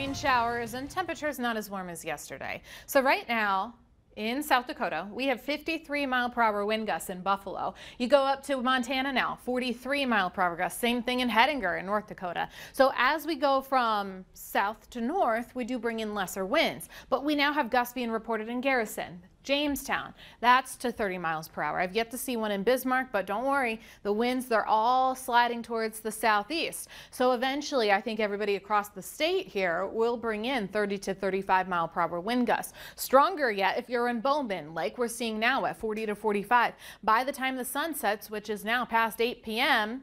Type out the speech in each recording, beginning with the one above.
rain showers and temperatures not as warm as yesterday. So right now, in South Dakota, we have 53 mile per hour wind gusts in Buffalo. You go up to Montana now, 43 mile per hour gusts. Same thing in Hettinger in North Dakota. So as we go from south to north, we do bring in lesser winds, but we now have gusts being reported in Garrison, Jamestown, that's to 30 miles per hour. I've yet to see one in Bismarck, but don't worry, the winds, they're all sliding towards the southeast. So eventually, I think everybody across the state here will bring in 30 to 35 mile per hour wind gusts. Stronger yet if you're in Bowman, like we're seeing now at 40 to 45. By the time the sun sets, which is now past 8 p.m.,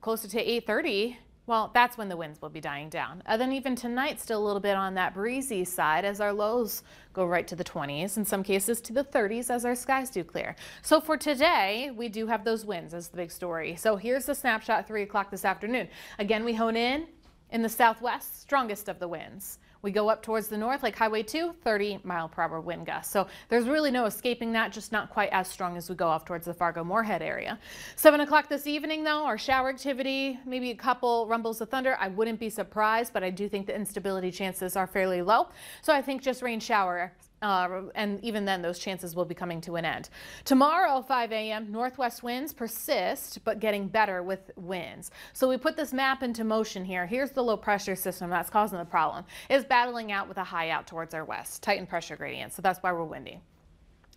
closer to 8.30, well, that's when the winds will be dying down. And then even tonight, still a little bit on that breezy side as our lows go right to the 20s, in some cases to the 30s as our skies do clear. So for today, we do have those winds as the big story. So here's the snapshot 3 o'clock this afternoon. Again, we hone in in the southwest, strongest of the winds. We go up towards the north, like Highway 2, 30 mile per hour wind gust. So there's really no escaping that, just not quite as strong as we go off towards the Fargo-Moorhead area. 7 o'clock this evening, though, our shower activity, maybe a couple rumbles of thunder. I wouldn't be surprised, but I do think the instability chances are fairly low. So I think just rain shower uh, and even then those chances will be coming to an end. Tomorrow 5 a.m. northwest winds persist but getting better with winds. So we put this map into motion here. Here's the low pressure system that's causing the problem. It's battling out with a high out towards our west, tightened pressure gradient. So that's why we're windy.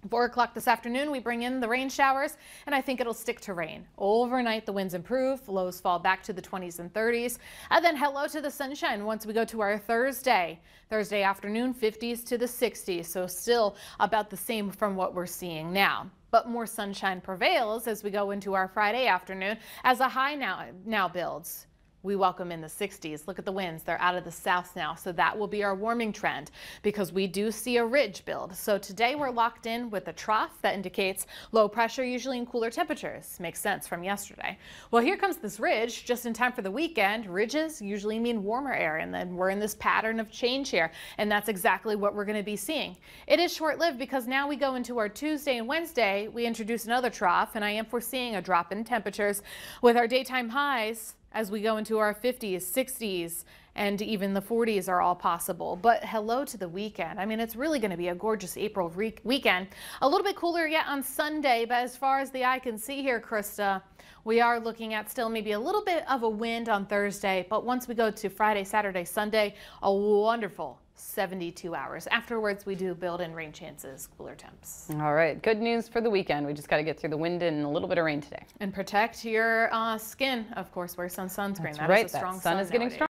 4 o'clock this afternoon, we bring in the rain showers, and I think it'll stick to rain. Overnight, the winds improve, lows fall back to the 20s and 30s, and then hello to the sunshine once we go to our Thursday. Thursday afternoon, 50s to the 60s, so still about the same from what we're seeing now but more sunshine prevails as we go into our Friday afternoon as a high now, now builds we welcome in the 60s. Look at the winds. They're out of the south now. So that will be our warming trend because we do see a ridge build. So today we're locked in with a trough that indicates low pressure, usually in cooler temperatures. Makes sense from yesterday. Well, here comes this ridge just in time for the weekend. Ridges usually mean warmer air and then we're in this pattern of change here. And that's exactly what we're going to be seeing. It is short lived because now we go into our Tuesday and Wednesday. We introduce another trough and I am foreseeing a drop in temperatures with our daytime highs as we go into our 50s, 60s, and even the 40s are all possible. But hello to the weekend. I mean, it's really going to be a gorgeous April weekend. A little bit cooler yet on Sunday, but as far as the eye can see here, Krista, we are looking at still maybe a little bit of a wind on Thursday, but once we go to Friday, Saturday, Sunday, a wonderful 72 hours. Afterwards, we do build in rain chances, cooler temps. All right, good news for the weekend. We just got to get through the wind and a little bit of rain today. And protect your uh, skin, of course. Wear some sunscreen. That's that right. Is a strong that sun, sun is getting nowadays. strong.